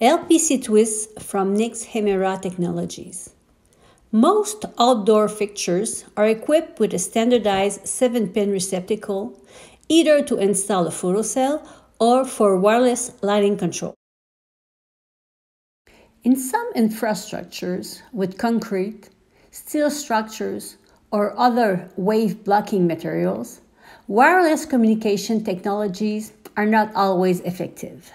LPC Twist from Nyx Hemera Technologies. Most outdoor fixtures are equipped with a standardized 7 pin receptacle, either to install a photocell or for wireless lighting control. In some infrastructures with concrete, steel structures, or other wave blocking materials, wireless communication technologies are not always effective.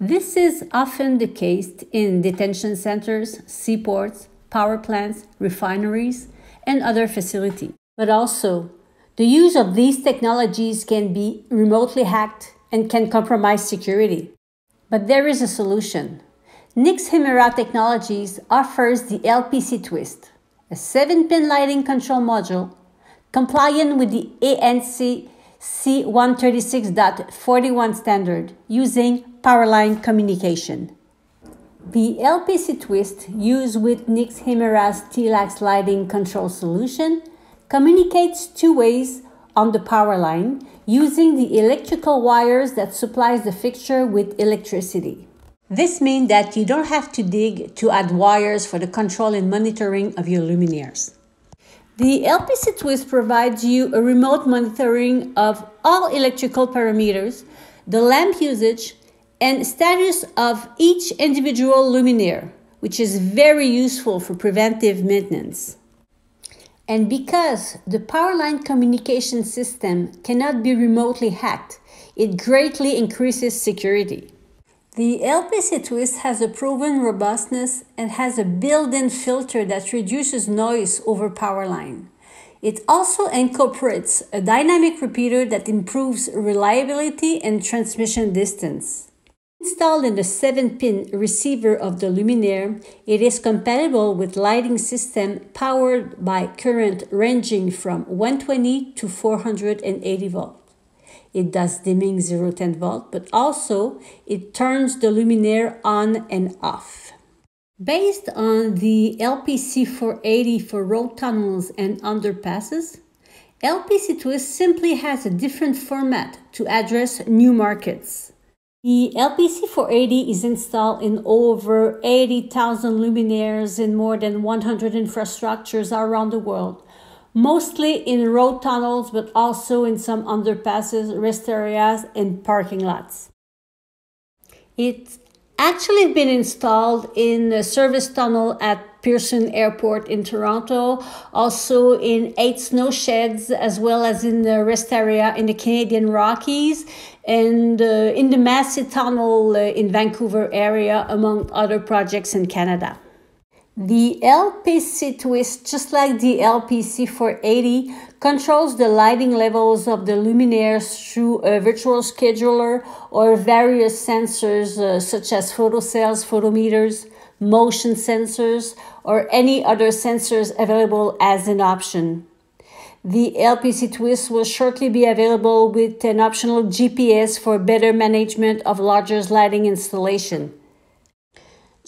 This is often the case in detention centers, seaports, power plants, refineries, and other facilities. But also, the use of these technologies can be remotely hacked and can compromise security. But there is a solution. Nyx Hemera Technologies offers the LPC Twist, a 7-pin lighting control module compliant with the ANSI C136.41 standard using powerline communication. The LPC twist used with Nyx Hemera's TLAX lighting control solution communicates two ways on the power line using the electrical wires that supplies the fixture with electricity. This means that you don't have to dig to add wires for the control and monitoring of your luminaires. The LPC Twist provides you a remote monitoring of all electrical parameters, the lamp usage, and status of each individual luminaire, which is very useful for preventive maintenance. And because the powerline communication system cannot be remotely hacked, it greatly increases security. The LPC Twist has a proven robustness and has a built-in filter that reduces noise over power line. It also incorporates a dynamic repeater that improves reliability and transmission distance. Installed in the 7-pin receiver of the luminaire, it is compatible with lighting system powered by current ranging from 120 to 480 volts. It does dimming 0 10 volt, but also it turns the luminaire on and off. Based on the LPC 480 for road tunnels and underpasses, LPC Twist simply has a different format to address new markets. The LPC 480 is installed in over 80,000 luminaires in more than 100 infrastructures around the world, mostly in road tunnels, but also in some underpasses, rest areas, and parking lots. It's actually been installed in a service tunnel at Pearson Airport in Toronto, also in eight snow sheds, as well as in the rest area in the Canadian Rockies, and uh, in the Massey Tunnel uh, in Vancouver area, among other projects in Canada. The LPC twist, just like the LPC 480, controls the lighting levels of the luminaires through a virtual scheduler or various sensors uh, such as photocells, photometers, motion sensors, or any other sensors available as an option. The LPC Twist will shortly be available with an optional GPS for better management of larger lighting installation.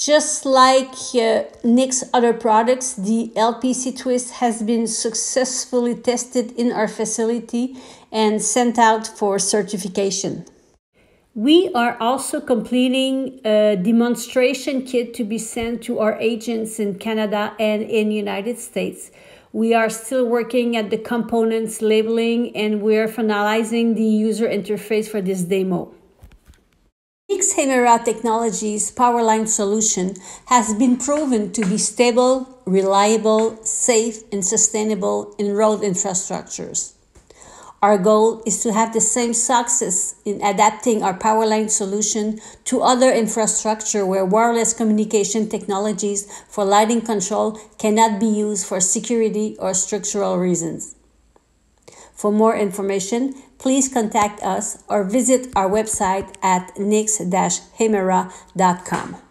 Just like uh, Nyx other products, the LPC Twist has been successfully tested in our facility and sent out for certification. We are also completing a demonstration kit to be sent to our agents in Canada and in United States. We are still working at the components labeling and we're finalizing the user interface for this demo. Hemera Technologies Powerline solution has been proven to be stable, reliable, safe, and sustainable in road infrastructures. Our goal is to have the same success in adapting our Powerline solution to other infrastructure where wireless communication technologies for lighting control cannot be used for security or structural reasons. For more information, please contact us or visit our website at nyx-hemera.com.